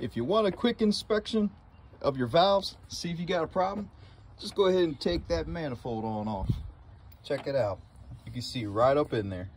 if you want a quick inspection of your valves, see if you got a problem, just go ahead and take that manifold on off. Check it out. You can see right up in there.